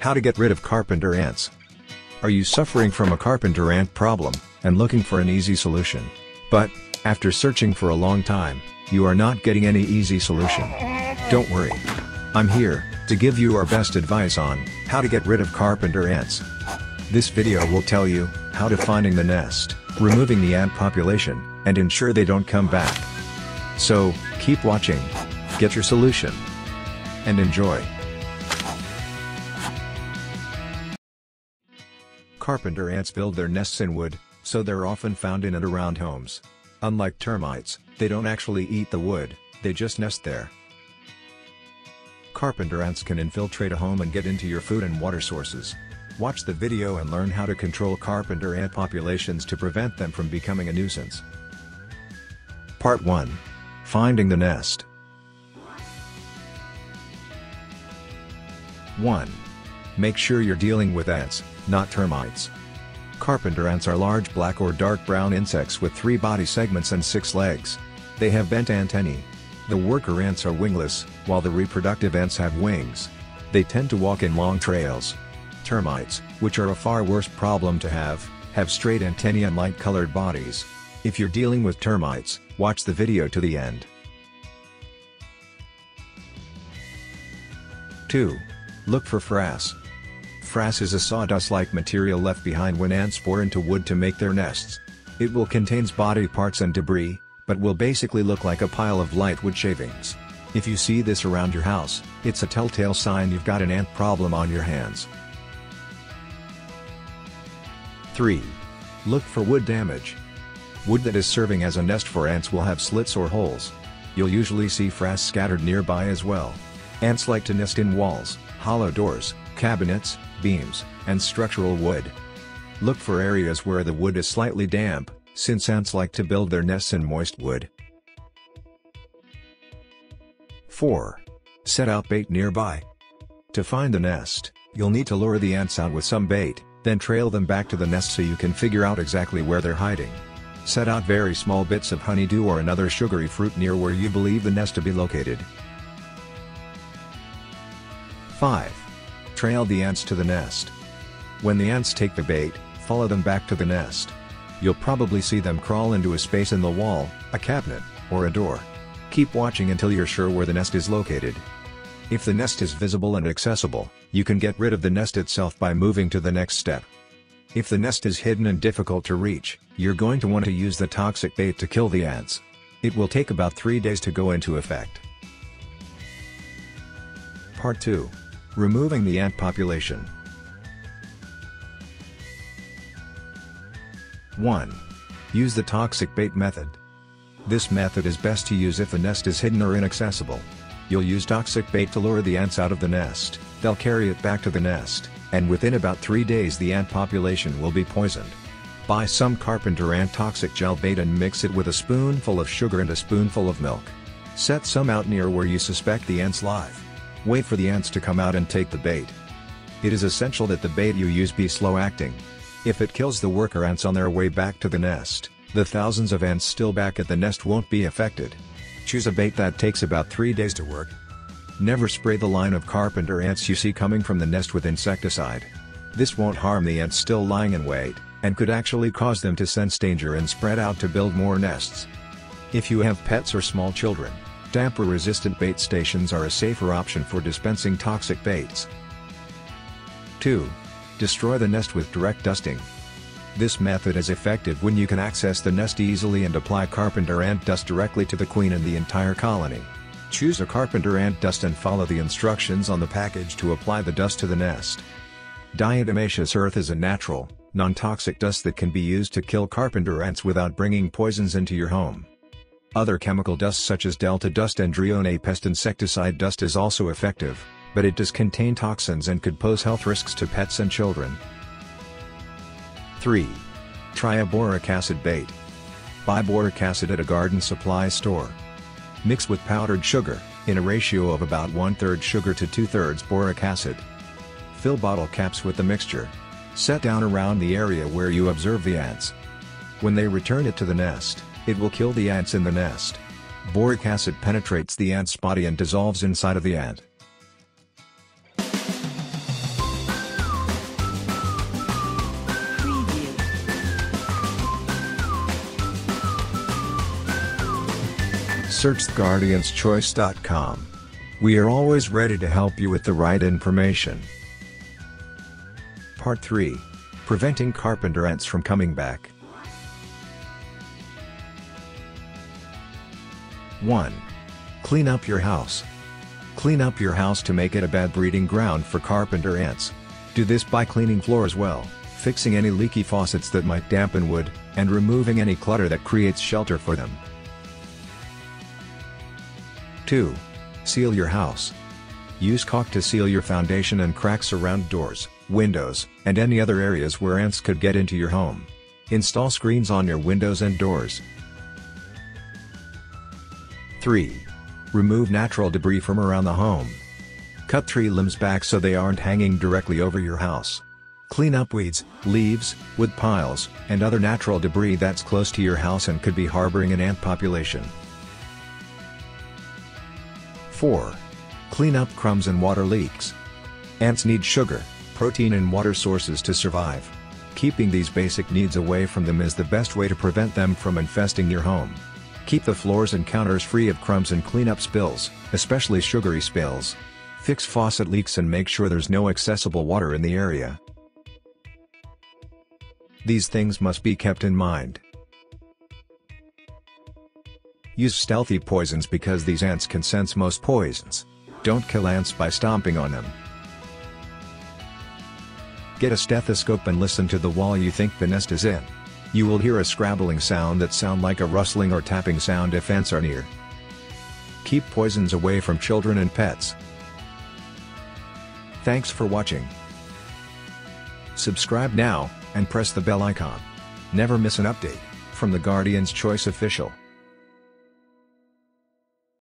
How to get rid of carpenter ants. Are you suffering from a carpenter ant problem, and looking for an easy solution? But, after searching for a long time, you are not getting any easy solution. Don't worry. I'm here, to give you our best advice on, how to get rid of carpenter ants. This video will tell you, how to finding the nest, removing the ant population, and ensure they don't come back. So, keep watching. Get your solution. And enjoy. Carpenter ants build their nests in wood, so they're often found in and around homes. Unlike termites, they don't actually eat the wood, they just nest there. Carpenter ants can infiltrate a home and get into your food and water sources. Watch the video and learn how to control carpenter ant populations to prevent them from becoming a nuisance. Part 1. Finding the nest. 1. Make sure you're dealing with ants, not termites. Carpenter ants are large black or dark brown insects with three body segments and six legs. They have bent antennae. The worker ants are wingless, while the reproductive ants have wings. They tend to walk in long trails. Termites, which are a far worse problem to have, have straight antennae and light-colored bodies. If you're dealing with termites, watch the video to the end. 2. Look for frass. Frass is a sawdust-like material left behind when ants bore into wood to make their nests. It will contains body parts and debris, but will basically look like a pile of light wood shavings. If you see this around your house, it's a telltale sign you've got an ant problem on your hands. 3. Look for wood damage. Wood that is serving as a nest for ants will have slits or holes. You'll usually see frass scattered nearby as well. Ants like to nest in walls, hollow doors, cabinets, beams, and structural wood. Look for areas where the wood is slightly damp, since ants like to build their nests in moist wood. 4. Set out bait nearby. To find the nest, you'll need to lure the ants out with some bait, then trail them back to the nest so you can figure out exactly where they're hiding. Set out very small bits of honeydew or another sugary fruit near where you believe the nest to be located. 5. Trail the ants to the nest. When the ants take the bait, follow them back to the nest. You'll probably see them crawl into a space in the wall, a cabinet, or a door. Keep watching until you're sure where the nest is located. If the nest is visible and accessible, you can get rid of the nest itself by moving to the next step. If the nest is hidden and difficult to reach, you're going to want to use the toxic bait to kill the ants. It will take about 3 days to go into effect. Part 2. Removing the ant population. 1. Use the toxic bait method. This method is best to use if the nest is hidden or inaccessible. You'll use toxic bait to lure the ants out of the nest, they'll carry it back to the nest, and within about 3 days the ant population will be poisoned. Buy some carpenter ant toxic gel bait and mix it with a spoonful of sugar and a spoonful of milk. Set some out near where you suspect the ants live. Wait for the ants to come out and take the bait. It is essential that the bait you use be slow acting. If it kills the worker ants on their way back to the nest, the thousands of ants still back at the nest won't be affected. Choose a bait that takes about 3 days to work. Never spray the line of carpenter ants you see coming from the nest with insecticide. This won't harm the ants still lying in wait, and could actually cause them to sense danger and spread out to build more nests. If you have pets or small children, Tamper-resistant bait stations are a safer option for dispensing toxic baits. 2. Destroy the nest with direct dusting. This method is effective when you can access the nest easily and apply carpenter ant dust directly to the queen and the entire colony. Choose a carpenter ant dust and follow the instructions on the package to apply the dust to the nest. Diatomaceous earth is a natural, non-toxic dust that can be used to kill carpenter ants without bringing poisons into your home. Other chemical dust such as delta dust and Drione pest insecticide dust is also effective, but it does contain toxins and could pose health risks to pets and children. 3. Try a boric acid bait. Buy boric acid at a garden supply store. Mix with powdered sugar, in a ratio of about one-third sugar to two-thirds boric acid. Fill bottle caps with the mixture. Set down around the area where you observe the ants. When they return it to the nest, it will kill the ants in the nest. Boric acid penetrates the ant's body and dissolves inside of the ant. Search guardianschoice.com. We are always ready to help you with the right information. Part 3 Preventing carpenter ants from coming back. 1. Clean up your house. Clean up your house to make it a bad breeding ground for carpenter ants. Do this by cleaning floors well, fixing any leaky faucets that might dampen wood, and removing any clutter that creates shelter for them. 2. Seal your house. Use caulk to seal your foundation and cracks around doors, windows, and any other areas where ants could get into your home. Install screens on your windows and doors. 3. Remove natural debris from around the home. Cut tree limbs back so they aren't hanging directly over your house. Clean up weeds, leaves, wood piles, and other natural debris that's close to your house and could be harboring an ant population. 4. Clean up crumbs and water leaks. Ants need sugar, protein and water sources to survive. Keeping these basic needs away from them is the best way to prevent them from infesting your home. Keep the floors and counters free of crumbs and clean up spills, especially sugary spills. Fix faucet leaks and make sure there's no accessible water in the area. These things must be kept in mind. Use stealthy poisons because these ants can sense most poisons. Don't kill ants by stomping on them. Get a stethoscope and listen to the wall you think the nest is in. You will hear a scrabbling sound that sound like a rustling or tapping sound if ants are near. Keep poisons away from children and pets. Thanks for watching. Subscribe now, and press the bell icon. Never miss an update, from the Guardian's Choice Official.